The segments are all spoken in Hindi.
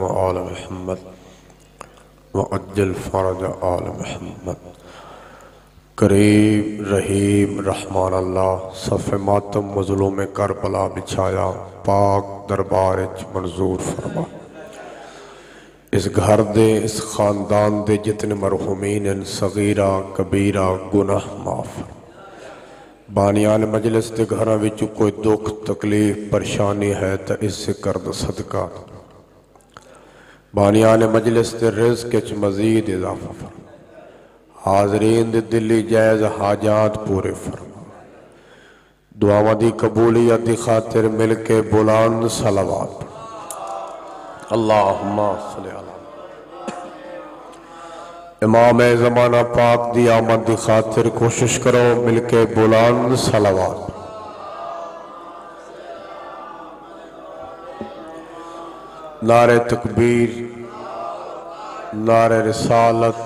व आल मुहम्मद व अज्जल फरज करीब रहीम रहमान अल्लाह सफ़ मातम मजलूम करबला बिछाया पाक दरबार मंजूर फरमा इस घर दे इस खानदान दे जितने मरहुमीन सगीरा कबीरा गुनाह माफ़ बानियान मजलिस के घर कोई दुख, तकलीफ़, परेशानी है तो इससे कर सदका। बानियान मजलिस के रिज्क च मजीद इजाफा फरमा। हाजरीन दे दिली जायज़ हाजात पूरे फरमा। दुआव की कबूलियत खातिर मिल के बुलंद सलावात। अल्लाह इमाम ज़माना पाक की आमद की खातिर कोशिश करो मिलके बुलंद सलावात। नारे तकबीर, नारे रिसालत,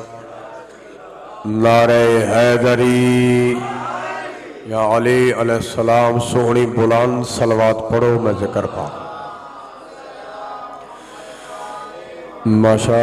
नारे हैदरी, या अली सलाम सोहनी बुलंद सलवात पढ़ो, मैं ज़िक्र पा। माशा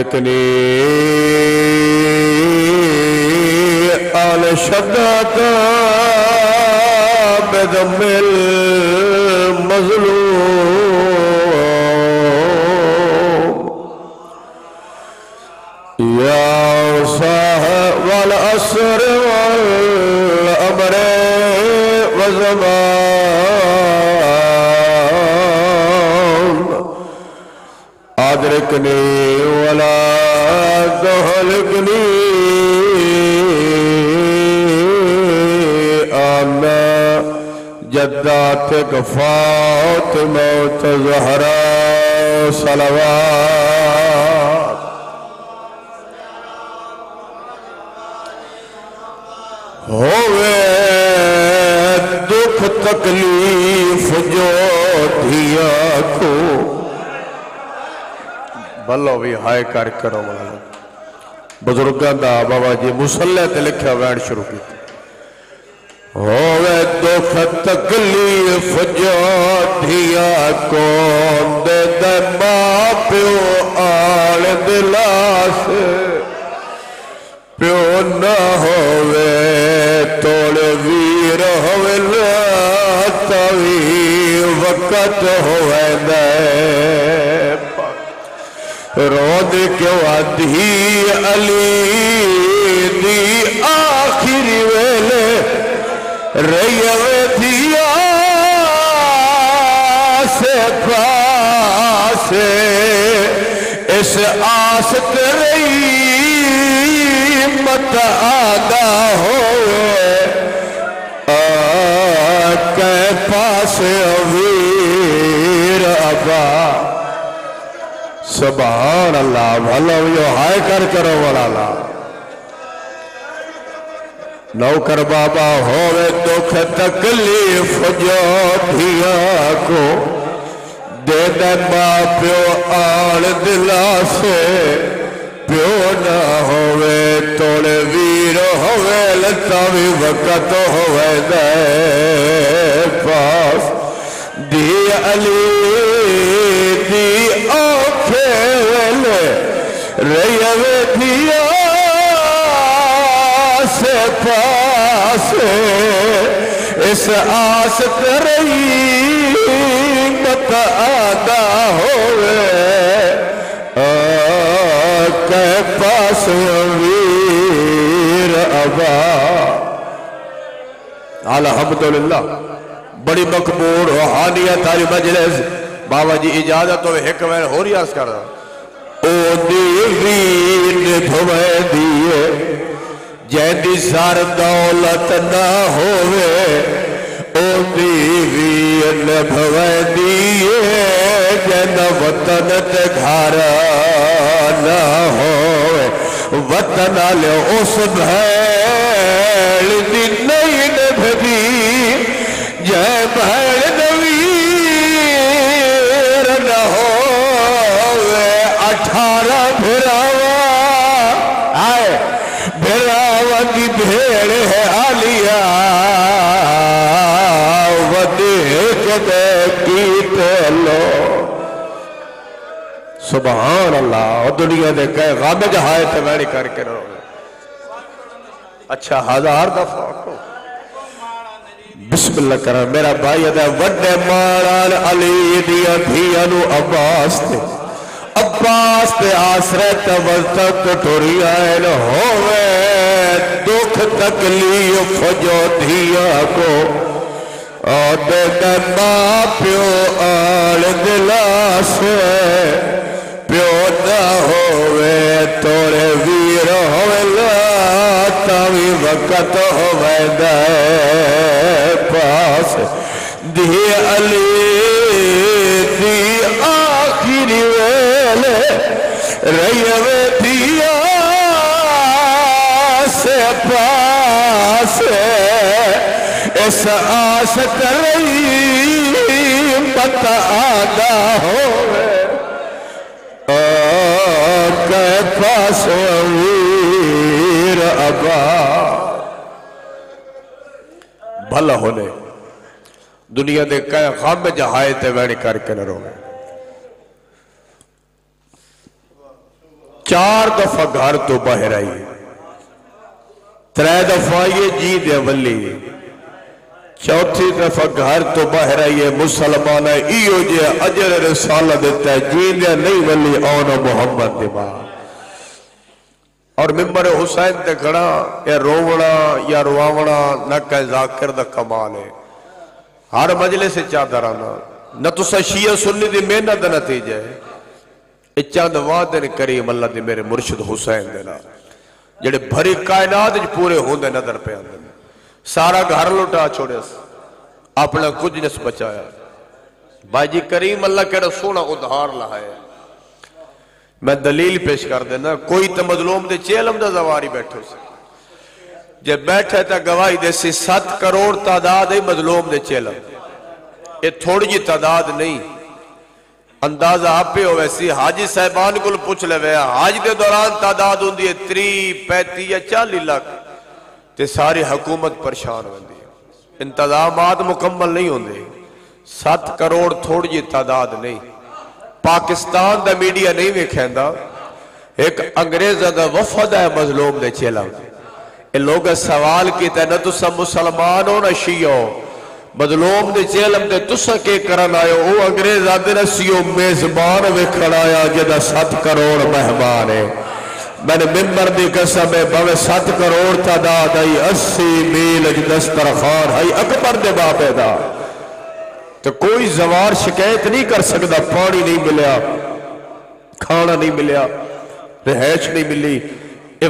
अदरकनी आल शब्द बेदमिल मजलू या साह वल असर वल अमरे वजमा अदरकनी वला दहलकनी आना जद्दात गफात मौत जहरा सलवात। होवे दुख जो धिया को बल्लो भी हाय कर करो बुज़ुर्गों का बाबा जी मुसल्ले ते लिखा वैन शुरू की होवे दुख तकलीफ़ जो धिया को प्यो आल दिलास प्यो न होवे तोड़ वीर होवे तवी वक़्त होवे दे रोद क्यों आधी अली दी आखिरी वेले? रही दिया से पासे। इस आस रही मत आदा हो कै पास वीर अबा। सुबहान अल्लाह भलो यो हाय कर करो वाला नौकर बाबा होवे दुख तकलीफ़ जो धिया को, दे दे माँ प्यो आल दिला से प्यो न होवे, तोड़े वीर होवे, लता भी वक़्त होवे, दे पास। दी अली खेल रैवधिया से पास, इस आस करई मत आदा होवे। के पास वीर अबा। अलहमदुल्ला बड़ी मकबूल रूहानियत आई मजलिस। बाबा जी इजाज़त हो एक बार हो रही अर्ज़ कर वीर जैदी सर दौलत ना होवे, ओ वीर भवे दिए, जन वतन ते घर ना होवे। वतन आले उस भैल दी नहीं नभदी जय भैल भिरावा की भेड़ है आलिया। सुबहान अल्लाह दुनिया दे कहे, गम जहाए ते मैंने करके रहो अच्छा हज़ार दफ़ा को। बिस्मिल्लाह कर, मेरा भाई अदा वड्डे मारान अली दिया, धिया नु अब्बास ते। अब्बास ते आसरे तवस्तक टुरी आए न होवे, दुख तकलीफ़ जो धिया को। माँ प्यो आल दिलासे प्यो न होवे, तोरे वीर होवे तावी वक़्त होवे पास। दी अली रही दिया से पास इस आस करई मत आदा के पास भला होने, दुनिया के कह गम जहाए ते वैन करके न रोवे। चार दफ़ा घर तो बाहर आई। त्रै दफ़ा ये जी दे वली चौथी दफ़ा घर तो बाहर है, मुसलमान इो जे अजर रिसाला दिता है, जींदे नहीं वली आना मोहम्मद दिमा और मिम्बर हुसैन ते खड़ा, या रोवना या रुआवना न कह जाकिर दा कमाल है। हर मजले से चादर आना न तुसा शिया सुन्नी दी मेहनत दा नतीजा है। चंद वादन करीम अल्लाह दे मेरे मुर्शिद हुसैन दे नाल। जेड़े भरी कायनात पूरे होंदे नज़र पे ने। सारा घर लुटा छोड़े अपना कुछ नस बचाया। भाई जी करीम, अल्लाह केड़ा सोना उधार लहाया मैं दलील पेश कर देना, कोई तो मजलूम के चेलम दा जवारी बैठो से जे बैठे तो गवाही देसी सत करोड़ तादाद है मजलूम दे चेलम। ये थोड़ी जी तादाद नहीं अंदाज़ा आपे हो वैसी। हाजी साहबान को पूछ ले हज के दौरान तादाद होंगी है त्री, पैंती या चाली लाख। ते सारी हुकूमत परेशान होती है। इंतज़ाम मुकम्मल नहीं होंगे सत्त करोड़ थोड़ी जी तादाद नहीं। पाकिस्तान का मीडिया नहीं वेखेंदा एक अंग्रेजा का वफद है मजलूम ने चेला। लोग सवाल किया ना तुस मुसलमान हो, ना शी शीओ मजलूम दे चेलम दे तुस के करन आयो। ओ अंग्रेज़ आदे सीओ मेजबान वेखण आया जेदा 7 करोड़ मेहमान है। मैंने मिम्बर दी कसम है, भावे 7 करोड़ तादाद आई 80 मील दस्तरखान आई, अकबर दे बापे दा। तो कोई जवार शिकायत नहीं कर सकता पानी नहीं मिलया, खाना नहीं मिलया, रिहायश नहीं मिली।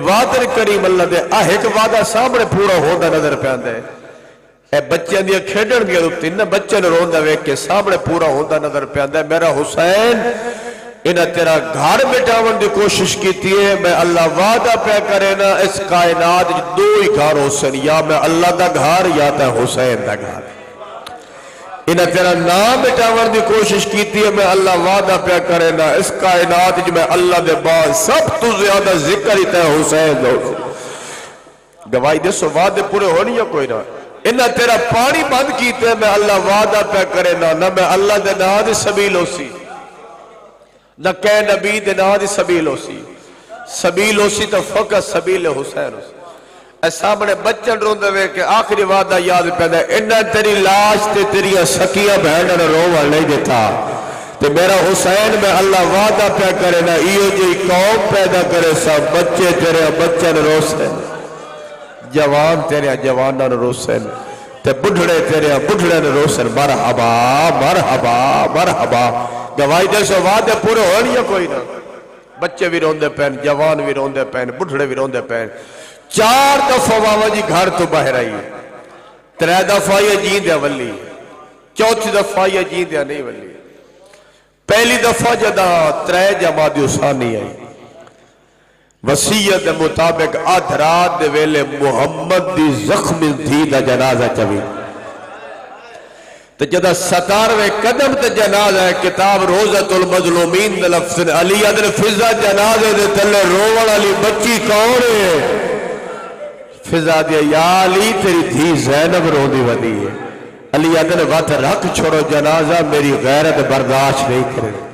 वादन करीम अल्लाह दे आ एक वादा सामने पूरा होता नज़र पांदा है। बच्चों दी उत्ते न बच्चे रोंदा वेख के सामने पूरा होता नज़र पांदा मेरा हुसैन, इन्हें तेरा घर मिटावन की कोशिश की है मैं अल्लाह वादा पे करे ना, इस कायनात दो ही घर हुसैन, या मैं अल्लाह का घर, या तो हुसैन का घर। इन्हें तेरा नाम मिटावन की कोशिश की है मैं अल्लाह वादा पे करे ना, इस कायनात मैं अल्लाह के बाद सब तो ज़्यादा ज़िक्र ही तय हुसैन गवाही दसो वादे पूरे होनी है कोई ना? इन्हें तेरा पानी बंद किया मैं अल्लाह वादा पे करे ना ना मैं अल्लाह के ना की सबील होसी न कै नबी के ना की सबील होसी सबील होसी तो फकत सबील हुसैन सामने बच्चन रोंद वे के आखिरी वादा याद पैदा इन्ना तेरी लाश ते तेरी सकिया बहन रोवन नहीं देता ते मेरा हुसैन में अल्लाह वादा प्या करे ना इो जी कौम पैदा करे सब बच्चे तेरे बच्चन रोसन जवान तेरे जवाना रोसन, ते बुढ़ड़े तेरे बुढ़ड़े रोसन। मर हबा मर हबा मर हबा गवाही दसो वादे पूरे हो कोई ना। बच्चे भी रोंदे पैन, जवान भी रोंदे पैन, बुढ़ड़े भी रोंदे पैन। चार दफ़ा बाबा जी घर तो बाहर आई त्रै दफ़ा ये जींद वली चौथी दफ़ा ये जींद नहीं वली पहली दफ़ा जदा त्रै जमात उसानी आई। वसीयत मुताबिक अध रात वेले मुहम्मद दी जख्मी धी का जनाजा चवी। तो जदा सतारवे कदम ते जनाजा है, किताब रोजतुल मजलूमीन लफ्ज अली अदर फिजा जनाजे दे तले रोवण वाली बच्ची कौन है? फिजा दिया या अली, तेरी धी जैनब रोंदी वदी है। अली अदन वत रख छोड़ो जनाजा, मेरी गैरत बर्दाश्त नहीं करे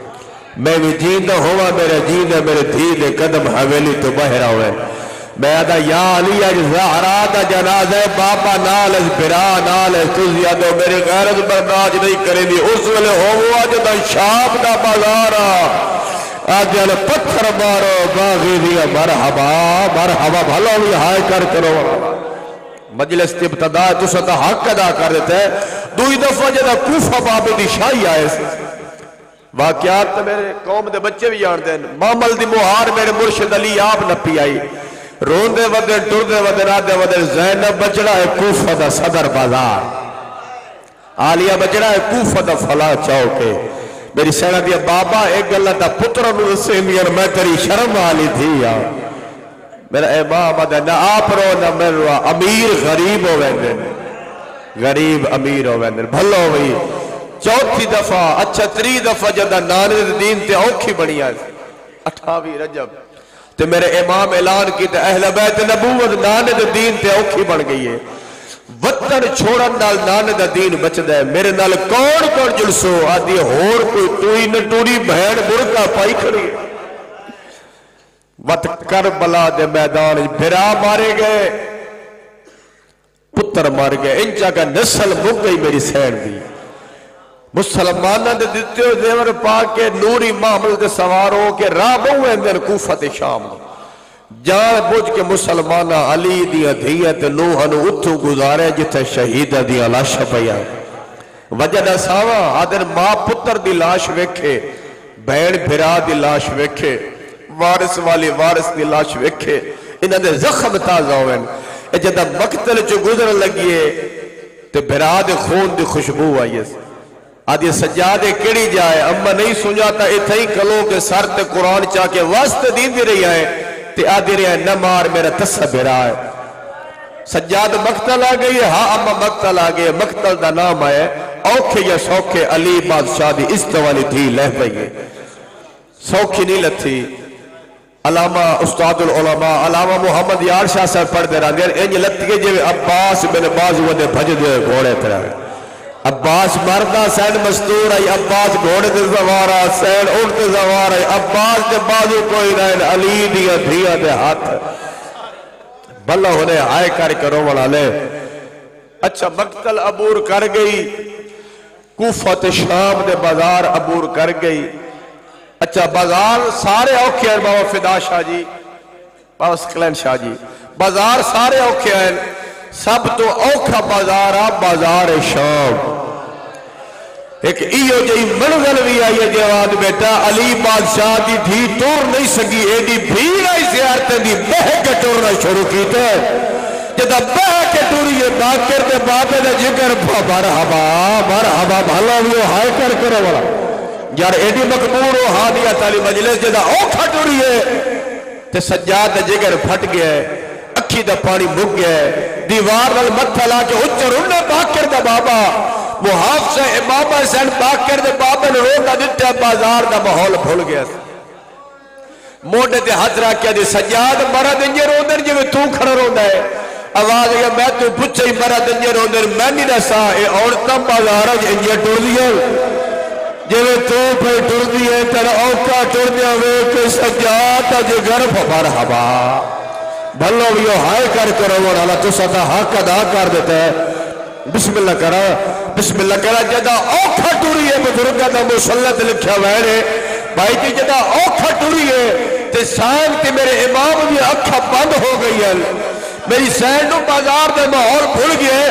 मैं भी जींदा होवा, मेरे जींदा मेरे धी दे कदम हवेली तो बहर आवे मैं या अली अज दा जनाजा बाबा नाल बिरा नाल मेरी गैरत बर्दाश्त नहीं करेंदी उस वेले होवो अज दा शाम दा बाज़ार आ। पत्थर मारो बागी दिया मर हवा मर हवा भलो भी हाय कर करो। मजलिस की इब्तदा, तुसा तो हक अदा कर है। दुई दफ़ा जदा कूफा बाबे की शाही आए वाकयात तो मेरे कौम के बच्चे भी जानते हैं मामल दी मुहार मेरे मुर्शद अली आप नपी आई। रोंदे वदे टुरदे वदे, राधे वदे, जैनब बचड़ा है कूफा दा सदर बाज़ार। आलिया बचड़ा है कूफा दा फला चौक। मेरी सैना दिया बाबा, एक गल पुत्र मैं तेरी शर्म वाली थी यार मेरा इमाम ना आप रो, ना मेरे अमीर गरीब हो गरीब अमीर हो भलो भाई चौथी दफ़ा अच्छा त्री दफ़ा जदा ते औखी बनी है अठावी रजब। ते मेरे इमाम ऐलान ते औखी बन गई है। वतन छोड़न नाल नाने दा दीन बचदा है। मेरे नाल कौन कौन जुलसो आदि होर कोई टूई न टूरी बहन बुरका पाई खड़ी वत करबला दे मैदान बिरा मारे गए। पुत्र मार गए। इंचा का नस्ल मुक गई मेरी सैन दी। मुसलमान दे दिते जेवर पा के नूरी मामल दे सवार हो के राह बहु ते शाम। जान बुझ के मुसलमान अली दिया धिया ते नूह उथू गुजारे जिथे शहीद लाशा पिया वजह सावा, आदर माँ पुत्र दी लाश वेखे भैन भिरा दी लाश वेखे, वारिस वाली वारिस दी लाश वेखे, इन्हों के जख्म ताज़ा हो जदा मकतल चो गुजर लगी ते दे खून दी खुशबू आई आदि सजादे केड़ी जाए अम्मा नहीं सुझाता इथे ही कलो के सर ते कुरान चाह के वास्ते दी रही है ते आदि रहा न मार मेरा तस्सा बेरा है सज्जाद मकतल आ गई है हाँ अम्मा मकतल आ गई मकतल का नाम है औखे या सौखे अली बादशाह की इज़्ज़त वाली थी लह पई है सौखी नहीं लथी अलामा उस्तादुल उलमा अलामा मोहम्मद यार शाह साहब पढ़ते रहते इंज लत्ती जिवे अब्बास बिन बाजू भजदे घोड़े तरह अब्बास मरदा सैन मस्तूर आई, अब्बास घोड़े ते सवार आ सैन ऊँट ते सवार आई। अब्बास के बाजू कोई ना अली दिया धिया दे हाथ। भला होने आए कर करो वाला ले अच्छा मकतल अबूर कर गई। कूफा ते शाम दे बाज़ार अबूर कर गई। अच्छा बाज़ार सारे औखे हैं, बाबा फिदा शाह जी, बाबा सकलैन शाह जी। बाज़ार सारे औखे हैं, सब तो औखा बाज़ार आ, बाज़ार शाम। एक इो जी मंजिल भी आई है जवाद बेटा, अली बादशाह की धी तुर नहीं सकी एडी भीड़ आई जियारतें की बह के टुरना शुरू किया जदा बह बाकर के हवा हवा भला भी हाय कर, करो वाला। यार एडी हो हादिया ताली मजलिस औखा टुरी है, ते सज्जाद जिगर फट गया अखी का पानी मुक गया दीवार वाल मत्था ला के उच्चर उन्हें बाकर का बाबा। मुहाफजा इमाम हसन बाकर दे दिता बाज़ार का माहौल भूल गया रख सजाद तू खड़ा है। आवाज़ मैं तू मैं नहीं दसा बाज़ार तू टुरदी है, तेरा औका टुरदियाँ वे के सजाद अज गर्भ भलो भी हाय कर करो वाला तुसा हक अदा कर देता है। बिस्मिल्ला करा बिस्मिल्ला करा, जदा औखा टुरी है, बुज़ुर्ग का मुसलत लिखा है। भाई जी, जदा औखा टुरी है, ते शाम ते मेरे इमाम की अखा बंद हो गई है। मेरी सैन बाज़ार के माहौल भुल गए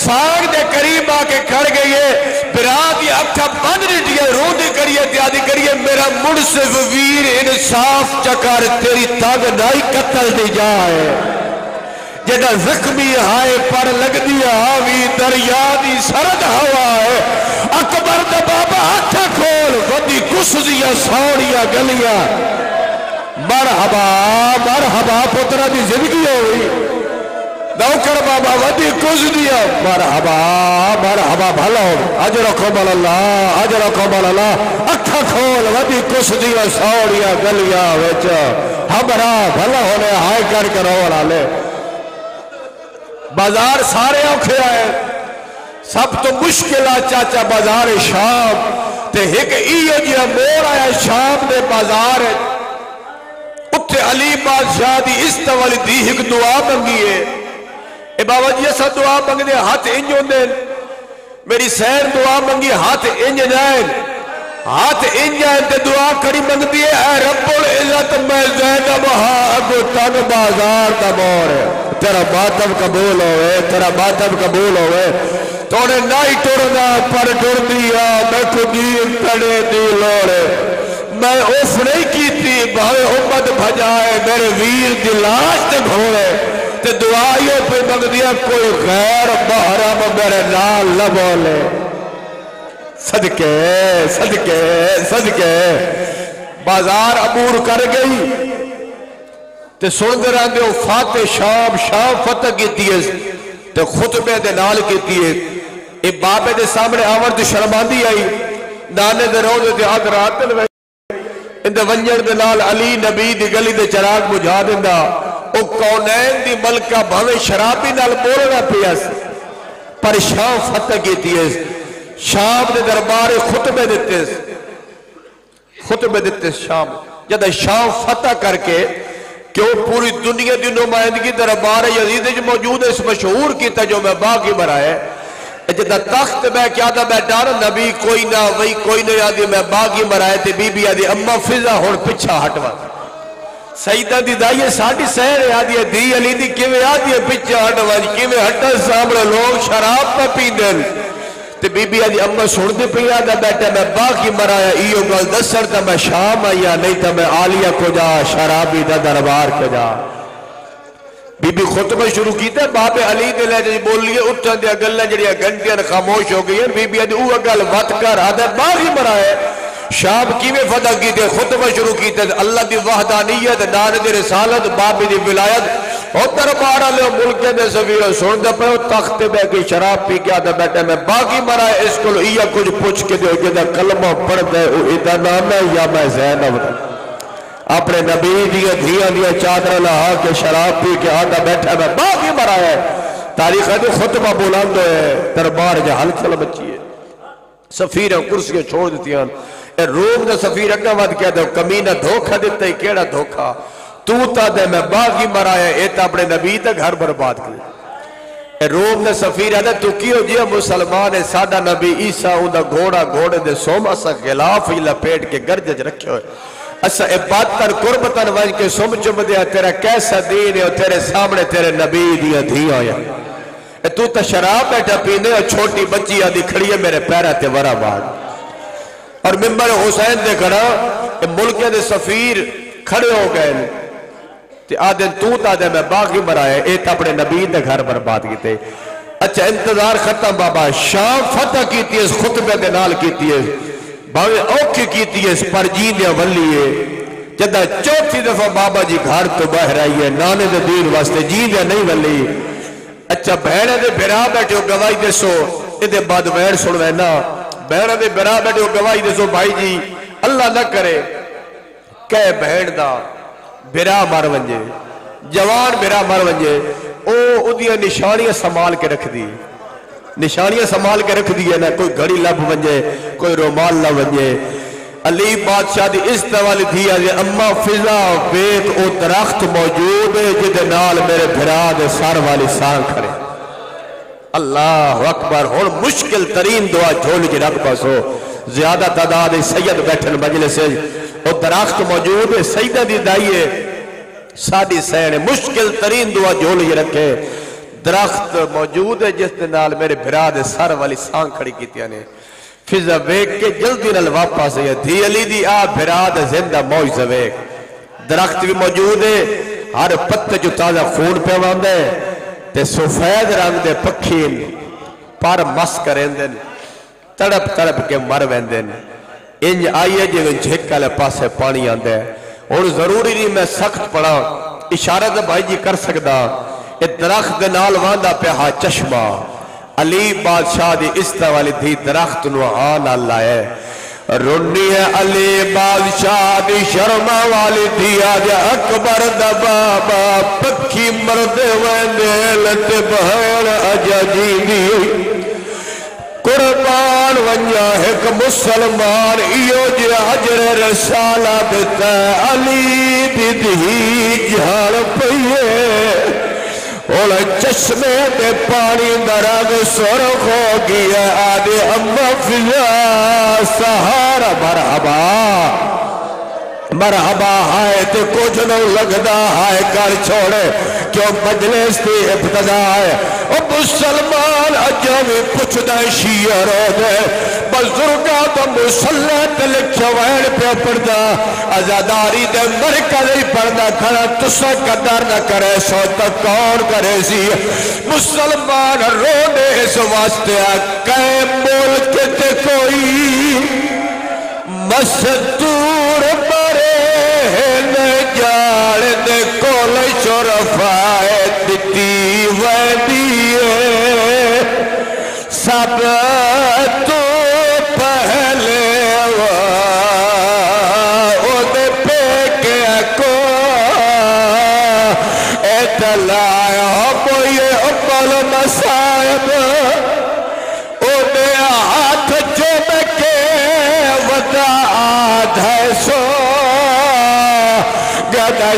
साग के करीब आके खड़ गई है। बिरा की अखा बंद नहीं है रोदी करिए त्यादी करिए, मेरा मुड़सिफ वीर इंसाफ चकर तेरी तग नाई कतल दी जाए जदा जख्मी हाय पर लगती हावी दरिया की सरद हवा है अकबर द बाबा हथ खोल वधी कुछ दिया सौड़िया गलियाँ मर हवा मर हवा पुत्रा की ज़िंदगी हो गई नौकर बाबा वधी कुछ दिया मर हवा मर हवा भलो अज रखो मल्ला अज रखो मल्ला अखा खोल वधी कुछ दिया सौड़िया गलिया विच। हमरा भला होने हाय कर करो वाले बाज़ार सारे औखे आए। सब तो मुश्किल आ, चाचा, बाज़ार शाम। ते एक इो जिहा मोड़ आया, शाम के बाज़ार उत्थे अली बादशाह की इज़्ज़त वाली दी एक दुआ मंगी है। ए बाबा जी, असा दुआ मंगते हाथ इंज होंगे मेरी सैर दुआ मंगी, हाथ इंज जाए हाथ इंज दुआ करी मंगती है रब्बुल इज़्ज़त, मैं जैनब हा अगो तन बाज़ार दा मोर। तेरा मातम कबूल होवे, तेरा मातम कबूल होवे। थोड़े नहीं टुरना, पर टुर दिया मैं खुदीर तड़े दी लोड़। मैं उफ नहीं की भावे उम्मत भजाए, मेरे वीर दी लाश ते घोड़े ते दुआइयों पे मंगदिया कोई गैर बहरम मेरे नाल न बोले। सदके सदके सदके। बाज़ार अबूर कर गई। ते सुनते रहते फाते शाम शाम फतह की ते खुतबे दे नाल की बाबे दे सामने आवन तो शर्मांदी आई। नाने दे रोज़े अध रात इंदे वंजन अली नबी दी गली दे चिराग बुझा दिंदा। ओ कौनैन दी मलका भावे शराबी बोलना पिया पर शाम फतह की शाम के दरबार खुतबे दिते खुतबे दिते शाम। जब शाम फतह करके क्यों पूरी दुनिया की नुमाइंदगी दरबार यजीद मौजूद है, इस मशहूर किया जो मैं बागी बनाया जिदा तख्त मैं क्या था, मैं डर नबी कोई ना वही कोई नहीं आदि मैं बागी मराए थे बीबी आदि अम्मा फिजा हूँ पिछा हटवा। सईदा दी दाई साड़ी सहर आदि दी अली दी किवें आदि पिछा हटवा किवें हटन सामने लोग शराब पींदे ते बीबी आदि अम्मा सुनती पी आदा बैठा, मैं बाकी मराया इो गल दस तो मैं शाम आई नहीं तो मैं आलिया को जा, शराबी का दरबार को जा। बीबी में शुरू किया बाबे अली के लिए बोलिए उठन दिया गलिया जड़िया खामोश हो गई बीबी अभी गल वत कर आदे बागी मराए शाम किवें फदा की खुतबा शुरू किया अल्लाह की वहदानीयत नान की रिसालत, बाबे की विलायत। मुल्क पे तख्त बह के शराब पी के बैठा, मैं बाकी कुछ पूछ के दो जो कलमा पढ़ता नाम है या मैं अपने नबी दिया दिया चादर लहा के शराब पी के आदा बैठा, मैं बाकी मरा है। तारीख है खुतबा बुलंद दरबार च हलचल बची है। सफीर कुर्सियाँ छोड़ दी रोम का सफीर अगर वध के कमीना धोखा दिता ही केड़ा धोखा? तू तो मैं बागी मराया ये तो अपने नबी का घर बर्बाद कर। रोम ने सफीर है तू की हो मुसलमान है साडा नबी ईसा, उदा घोड़ा घोड़े दे सोम असा गिलाफ ही लपेट के गर्ज च रखे हुए। असा ए बातन कुर्बतन वज के सुम चुम दिया तेरा कैसा दीन है तेरे सामने तेरे नबी दिया धी होया तू तो शराब बैठा पीने और छोटी बच्ची आदि खड़ी है मेरे पैर ते वरा बाद और मिम्बर हुसैन दे खड़ा मुल्क दे सफीर खड़े हो गए ते आदे तू तादे मैं बागी मराए ये तो अपने नबी के घर बर्बाद किए अच्छा इंतज़ार खत्म, बाबा। शाम फतह की खुतबे के नाल की भावे औखी की पर जी दे वली है। जदा चौथी दफ़ा बाबा जी घर तो बह आई है, नाने के दीन वास्ते जी दे नहीं वली अच्छा भैन दे बिरा बैठो गवाही दसो ये बाद वैर सुन ना। भैन दे बिरा बैठो गवाही दसो भाई जी। अल्लाह न करे, कह भैन का बिरा मर वजे जवान बिरा मर वजे निशानियाँ संभाल के रख दी निशानियाँ संभाल के रख दी है ना, कोई घड़ी लब वजे कोई रोमाल लब वजे अली बादशाह की इज़्ज़त वाली थी अम्मा फिजा वेख ओ दरख्त मौजूद है, जिदे मेरे भिरा दे सर वाली सांग खड़े। अल्लाह अकबर हूँ मुश्किल तरीन दुआ झोल के रख बसो ज़्यादा तादाद सैयद बैठन मजलिस। वो दरख्त मौजूद है सईदा की दाई है। साड़ी सैन मुश्किल तरीन दुआ झोल के रखे। दरख्त मौजूद है, जिस मेरे भिरा दे सर वाली सांग खड़ी की ने। फिजा वेख के जल्दी नल वापस धी अली दी आ फिराद ज़िंदा मौज वेख। दरख्त भी मौजूद है, हर पत्ते जो ताज़ा खून पे ते सफ़ेद रंग दे पक्षी पर मस करेंदे तड़प तड़प के मर वेंदे इंज आइए जिवें झिक वाले पासे पानी आंदा। है और ज़रूरी नहीं मैं सख्त पढ़ा, इशारा तो भाई जी कर सकदा। ये दरख्त दे नाल वांदा पे चश्मा। अली बादशाह की इज़्ज़त वाली थी दरख्त न लाए। रोनी है अली बादशाह की शर्मा वाली थी आज अकबर दबाबा पखी मरद वेंदे बहन अजा जी कुर्बान वंजा एक मुसलमान इो जे अजर रसाला बिता अली दी धी जान पई हूँ चश्मे ते पानी का रंग सुरख हो गया आदि अम्मा फिजा सहारा मरहबा। मरहबा हाय तो कुछ न लगता हाय कर छोड़े, क्यों मजलिस की इब्तदा है? ओ मुसलमान अजा भी पुछदा शीर बुजुर्गा तो मुसल्ला ते लिखिया वैन पे पढ़दा आजादारी दे मरकज ही पढ़दा खड़ा तुसा कदर न करे, सो तो कौन करे सी मुसलमान रोने इस वास्ते कै मुल्क ते कोई मस्तूर जाल दे कोल शुरफाए दिती वैदी सब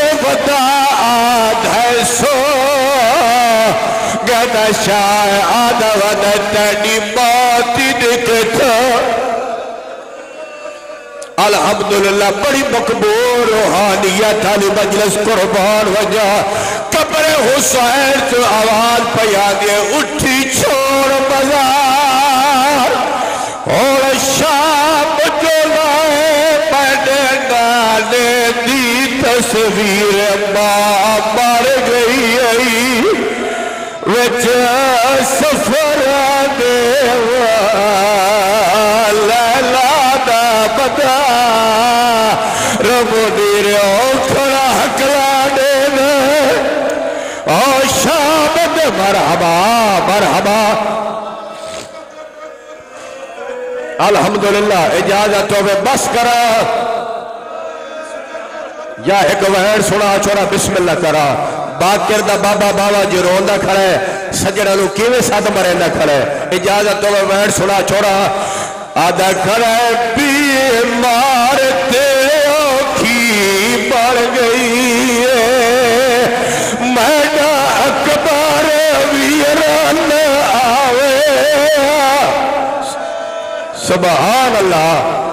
हाथ सो गदशाय आदवन तनी माती दिखत अल्हम्दुलिल्लाह, बड़ी मकबूल रूहानियत वाली मजलिस कुर्बान वजह। कब्र हुसैन तो आवाज़ पया दे उठी छोड़ बाज़ार। तस्वीर मर गई आई, विच सफ़र देवा खड़ा हकला ओ मरहबा मरहबा। अल्हम्दुलिल्लाह, इजाज़त हो बस करा। या एक वहन सुना, छोरा बिस्मिल्ला करा। बाकिर दा बाबा बाबा जो रोंदा खड़ा है। सजड़ा किवें सद मरेंदा खड़ा है। इजाज़त तो वहन सुना, छोरा। आदा खड़ा है बीमार तेरे औखी बढ़ गई सुबहान अल्लाह।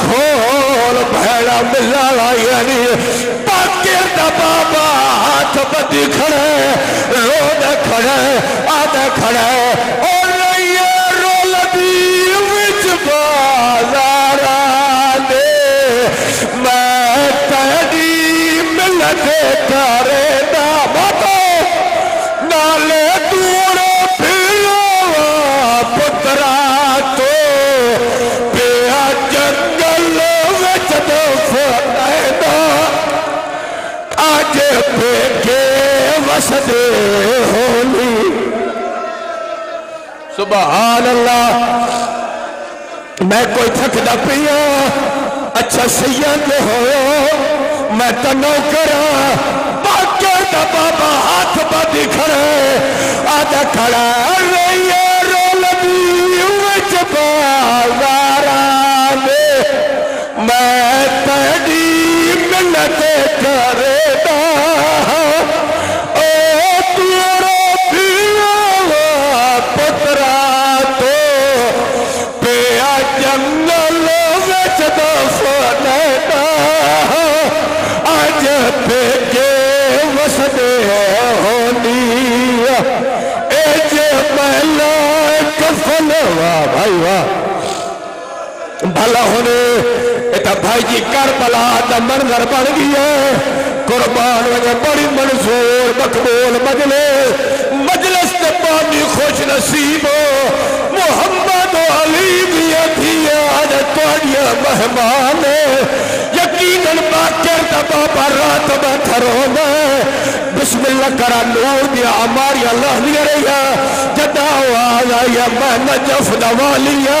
खोल भैड़ा मिला लाई पाके बाबा हाथ बदी खड़े रोद खड़े आद खड़े। और वसदे होली। सुबहान अल्लाह मैं कोई थकदा पिया अच्छा सैयद हो मैं तो नौकर बाके दा बाबा हाथ बदी खड़े आदा खड़ा रोलदी विच बाजारा में, मैं तेरी मिन्नत करेदा का मंजर बन गया कुर्बान वजह बड़ी मंजूर मकबूल मजले मजलिस से पानी खुश नसीब मोहम्मद अली दिया थी आज तुझे मेहमान यकीनन बाकर का बाबा रात में थरोना बिस्मिल्लाह करा नूर दिया हमारी अल्लाह नहीं जदा आवाज़ आई मैं नजफ दवालिया